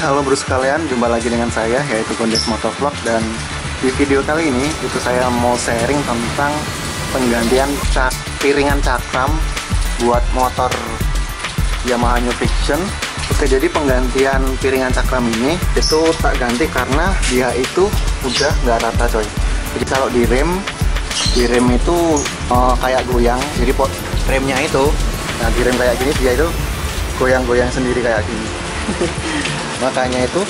halo bro sekalian, jumpa lagi dengan saya yaitu Gondes Motovlog dan di video kali ini itu saya mau sharing tentang penggantian cak piringan cakram buat motor Yamaha New Fiction. Oke, jadi penggantian piringan cakram ini itu tak ganti karena dia itu udah nggak rata coy. Jadi kalau di rem, di rem itu uh, kayak goyang. Jadi pot remnya itu, nah di rem kayak gini dia itu goyang-goyang sendiri kayak gini. makanya itu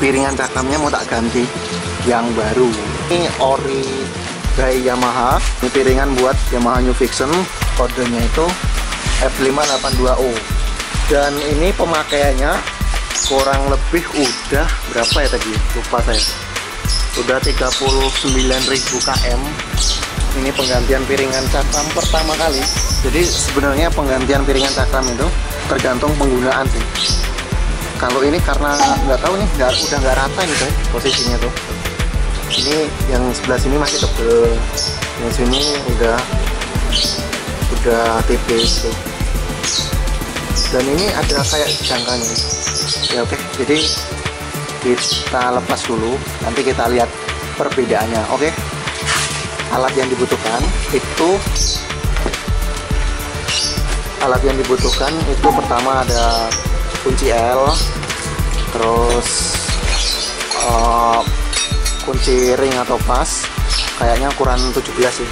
piringan cakramnya mau tak ganti yang baru. Ini ori dari Yamaha. Ini piringan buat Yamaha New Fiction kodenya itu F582O dan ini pemakaiannya kurang lebih udah berapa ya tadi? Lupa saya. Udah 39.000 km ini penggantian piringan cakram pertama kali. Jadi sebenarnya penggantian piringan cakram itu tergantung penggunaan sih kalau ini karena nggak tahu nih nggak udah nggak rata nih coy posisinya tuh. Ini yang sebelah sini masih tebel. Yang sini udah udah tipis tuh. Dan ini ada kayak jangkanya ya oke. Jadi kita lepas dulu. Nanti kita lihat perbedaannya oke? Alat yang dibutuhkan itu alat yang dibutuhkan itu pertama ada kunci L terus uh, kunci ring atau pas kayaknya ukuran 17 sih.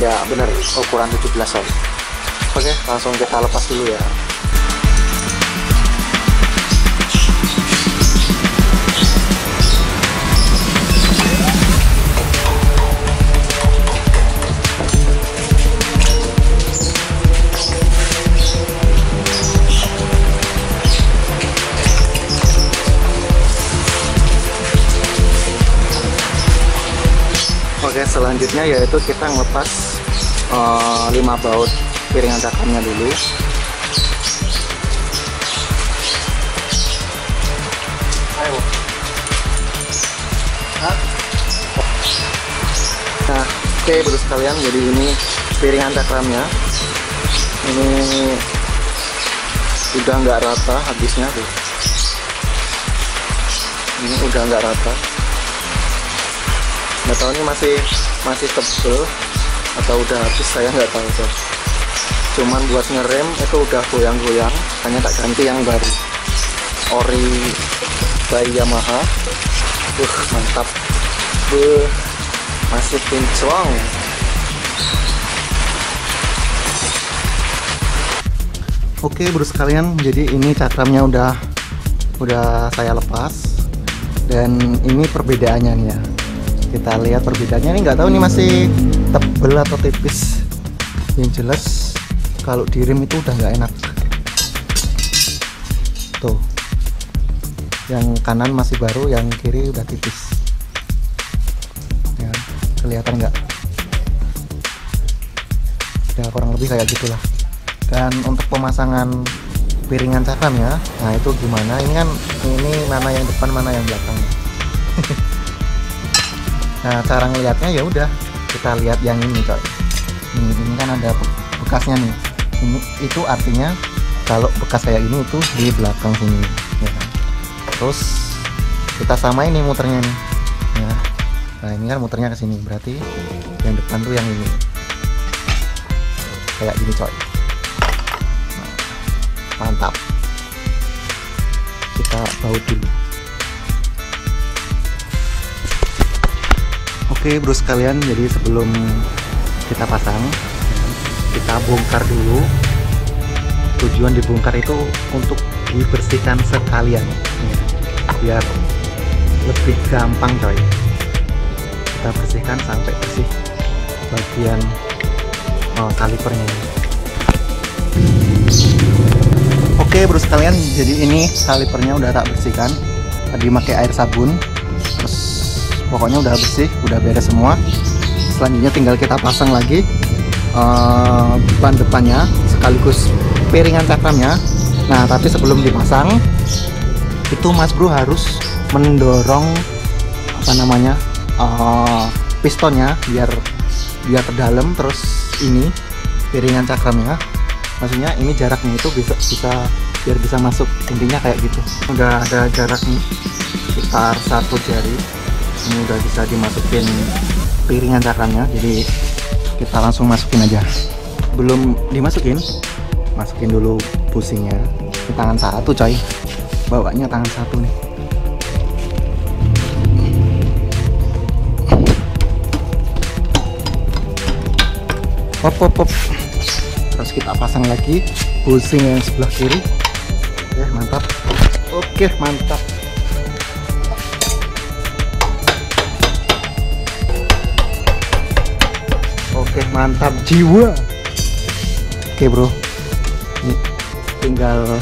Ya bener ukuran 17 sob oke langsung kita lepas dulu ya Oke selanjutnya yaitu kita ngelepas uh, 5 baut piringan cakramnya dulu. Ayo. Nah oke bro sekalian jadi ini piringan cakramnya. Ini udah nggak rata habisnya tuh ini udah nggak rata nggak tahu ini masih masih tebel atau udah habis saya nggak tahu tuh cuman buat ngerem itu udah goyang-goyang hanya tak ganti yang baru. Ori by Yamaha. Uh mantap. Uh, masih kinclong oke bro sekalian. Jadi ini cakramnya udah udah saya lepas. Dan ini perbedaannya nih ya kita lihat perbedaannya. Ini nggak tahu nih masih tebel atau tipis. Yang jelas kalau di rim itu udah nggak enak. Tuh. Yang kanan masih baru yang kiri udah tipis. Ya kelihatan nggak? Ya kurang lebih kayak gitulah. Dan untuk pemasangan piringan cakram ya nah itu gimana? Ini kan ini mana yang depan mana yang belakang nah cara ngelihatnya ya udah kita lihat yang ini coy ini, ini kan ada bekasnya nih. Ini itu artinya kalau bekas kayak ini itu di belakang sini ya kan? terus kita sama ini muternya nih. Ya. Nah ini kan muternya ke sini. Berarti yang depan tuh yang ini. Kayak gini coy nah, mantap. Kita baut dulu Oke bro sekalian, jadi sebelum kita pasang, kita bongkar dulu. Tujuan dibongkar itu untuk dibersihkan sekalian, biar lebih gampang coy. Kita bersihkan sampai bersih bagian oh, kalipernya. Oke bro sekalian, jadi ini kalipernya udah tak bersihkan. Tadi pakai air sabun, pokoknya udah bersih udah beres semua. Selanjutnya tinggal kita pasang lagi uh, ban depannya sekaligus piringan cakramnya nah tapi sebelum dipasang itu mas bro harus mendorong apa namanya uh, pistonnya biar biar terdalam terus ini piringan cakramnya maksudnya ini jaraknya itu bisa bisa biar bisa masuk. Intinya kayak gitu. Udah ada jarak nih sekitar satu jari ini udah bisa dimasukin piringan cakramnya jadi kita langsung masukin aja. Belum dimasukin masukin dulu pusingnya. Ini tangan satu coy. Bawanya tangan satu nih. Hop hop hop. Terus kita pasang lagi pusing yang sebelah kiri. Oke mantap. Oke mantap oke mantap jiwa. Oke bro. Ini tinggal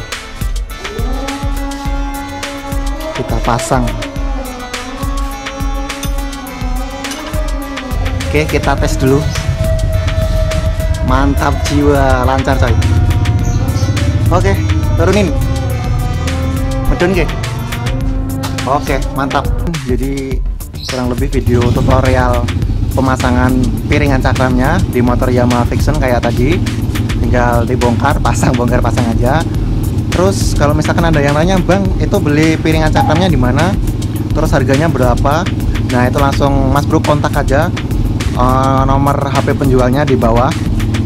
kita pasang. Oke kita tes dulu. Mantap jiwa lancar coy. Oke turunin. Medun ke oke mantap. Jadi kurang lebih video tutorial pemasangan piringan cakramnya di motor Yamaha Fiction kayak tadi. Tinggal dibongkar pasang bongkar pasang aja. Terus kalau misalkan ada yang nanya bang itu beli piringan cakramnya di mana? Terus harganya berapa? Nah itu langsung mas bro kontak aja uh, nomor HP penjualnya di bawah.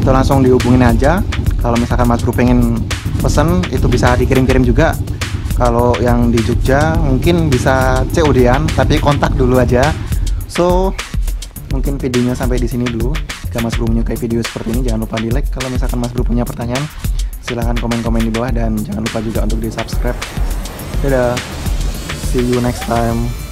Itu langsung dihubungin aja. Kalau misalkan mas bro pengen pesen itu bisa dikirim-kirim juga. Kalau yang di Jogja mungkin bisa COD-an tapi kontak dulu aja. So mungkin videonya sampai di sini dulu. Jika mas bro menyukai video seperti ini jangan lupa di like kalau misalkan mas bro punya pertanyaan silahkan komen-komen di bawah. Dan jangan lupa juga untuk di subscribe dadah. See you next time